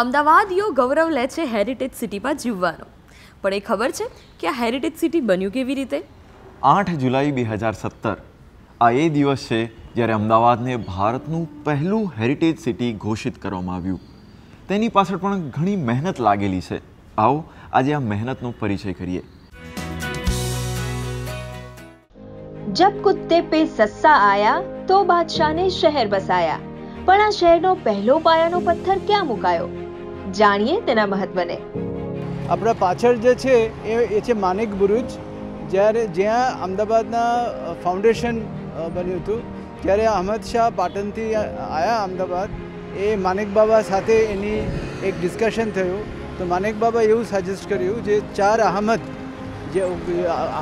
અમદાવાદીઓ ગૌરવ લે છે હેરિટેજ સિટીમાં જીવવાનો. પણ એ ખબર છે કે આ હેરિટેજ સિટી બન્યું કેવી રીતે? આઠ જુલાઈ બે હજાર સત્તર. આ એ દિવસ છે જ્યારે અમદાવાદને ભારતનું પહેલું હેરિટેજ સિટી ઘોષિત કરવામાં આવ્યું. તેની પાછળ પણ ઘણી મહેનત લાગેલી છે. આવો આજે આ મહેનતનો પરિચય કરીએ. જબ કુત્તે પે સસ્સા આયા તો બાદશાહને શહેર બસાયા પણ આ શહેરનો પહેલો પાયાનો પથ્થર ક્યાં મુકાયો? જાણીએ તેના મહત્વને. આપણા પાછળ જે છે, એ એ છે માનિક બુરુજ, જ્યારે જ્યાં અમદાવાદના ફાઉન્ડેશન બન્યું હતું, ત્યારે અહમદ શાહ પાટણથી આવ્યા અમદાવાદ, એ માનિક બાબા સાથે એની એક ડિસ્કશન થયું. તો માનિક બાબા એવું સજેસ્ટ કર્યું જે ચાર અહમદ, જે,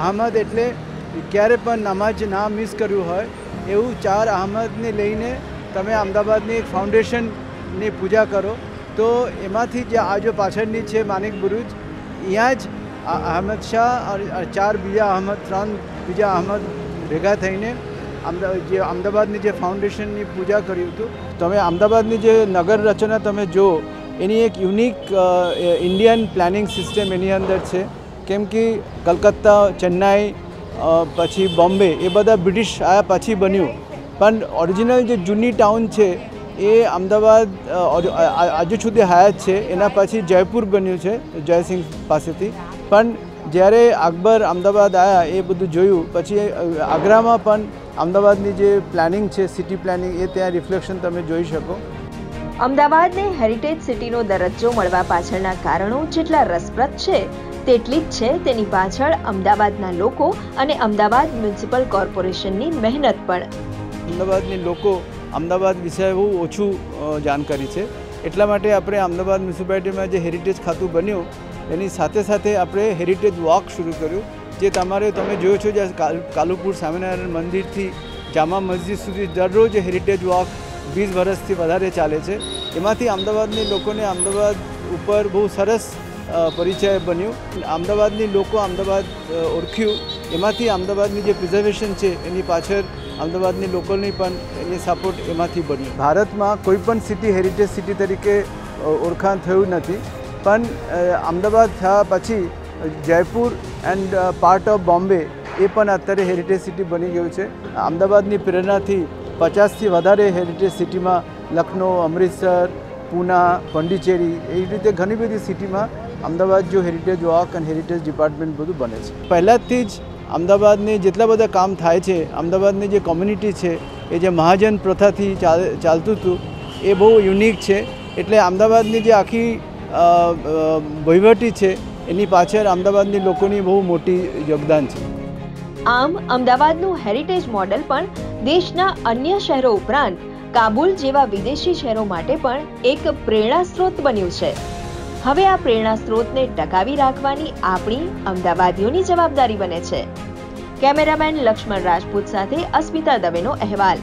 અહમદ એટલે ક્યારે પણ નમાજ ના મિસ કર્યું હોય, એવું ચાર અહમદને લઈને તમે અમદાવાદની એક ફાઉન્ડેશનની પૂજા કરો. તો એમાંથી જે આ જો પાછળની છે માણેક બુરુજ અહીંયા જ આ અહમદ શાહ અને ચાર બીજા અહમદ ત્રણ બીજા અહમદ ભેગા થઈને અમદાવાદ જે અમદાવાદની જે ફાઉન્ડેશનની પૂજા કર્યું હતું. તમે અમદાવાદની જે નગર રચના તમે જો એની એક યુનિક ઇન્ડિયન પ્લાનિંગ સિસ્ટમ એની અંદર છે. કેમ કે કલકત્તા ચેન્નાઈ અ, પછી બોમ્બે એ બધા બ્રિટિશ આયા પછી બન્યું. પણ ઓરિજિનલ જે જૂની ટાઉન છે એ અમદાવાદ આજુ સુધી હયાત છે. એના પછી જયપુર બન્યું છે જયસિંહ પાસેથી. પણ જ્યારે અકબર અમદાવાદ આવ્યા એ બધું જોયું. પછી આગ્રામાં પણ અમદાવાદની જે પ્લાનિંગ છે સિટી પ્લાનિંગ એ ત્યાં રિફ્લેક્શન તમે જોઈ શકો. અમદાવાદને હેરિટેજ સિટીનો દરજ્જો મળવા પાછળના કારણો જેટલા રસપ્રદ છે તેટલી જ છે તેની પાછળ અમદાવાદના લોકો અને અમદાવાદ મ્યુનિસિપલ કોર્પોરેશનની મહેનત પણ. અમદાવાદની લોકો અમદાવાદ વિશે બહુ ઓછું જાણકારી છે. એટલા માટે આપણે અમદાવાદ મ્યુનિસિપાલિટીમાં જે હેરિટેજ ખાતું બન્યું, એની સાથે સાથે આપણે હેરિટેજ વોક શરૂ કર્યું, જે તમારે, તમે જોયો છો જે કાલુપુર સ્વામિનારાયણ મંદિરથી જામા મસ્જિદ સુધી દરરોજ હેરિટેજ વોક વીસ વર્ષથી વધારે ચાલે છે. એમાંથી અમદાવાદની લોકોને અમદાવાદ ઉપર બહુ સરસ પરિચય બન્યું. અમદાવાદની લોકો અમદાવાદ ઓળખ્યું. એમાંથી અમદાવાદની જે પ્રિઝર્વેશન છે, એની પાછળ અમદાવાદની લોકોની પણ એની સપોર્ટ એમાંથી બન્યું. ભારતમાં કોઈ પણ સિટી હેરિટેજ સિટી તરીકે ઓળખાણ થયું નથી. પણ અમદાવાદ થયા પછી Jaipur and part of Bombay એ પણ અત્યારે હેરિટેજ સિટી બની ગયું છે. અમદાવાદની પ્રેરણાથી પચાસથી વધારે હેરિટેજ સિટીમાં લખનૌ, અમૃતસર, પૂના, પોંડિચેરી એ રીતે ઘણી બધી સિટીમાં અમદાવાદ જો હેરિટેજ વોક અને હેરિટેજ ડિપાર્ટમેન્ટ બધું બને છે. પહેલાંથી જ અમદાવાદની જેટલા બધા કામ થાય છે, અમદાવાદની જે કોમ્યુનિટી છે, એ જે મહાજન પ્રથાથી ચાલ, ચાલતું હતું, એ બહુ યુનિક છે. એટલે અમદાવાદની જે આખી વહીવટી છે, એની પાછળ અમદાવાદની લોકોની બહુ મોટી યોગદાન છે. આમ, અમદાવાદનું હેરિટેજ મોડેલ પણ દેશના અન્ય શહેરો ઉપરાંત કાબુલ જેવા વિદેશી શહેરો માટે પણ એક પ્રેરણા સ્ત્રોત બન્યું છે. હવે આ પ્રેરણા સ્ત્રોતને ટકાવી રાખવાની આપણી અમદાવાદીઓની જવાબદારી બને છે. કેમેરામેન લક્ષ્મણ રાજપૂત સાથે અસ્મિતા દવેનો અહેવાલ.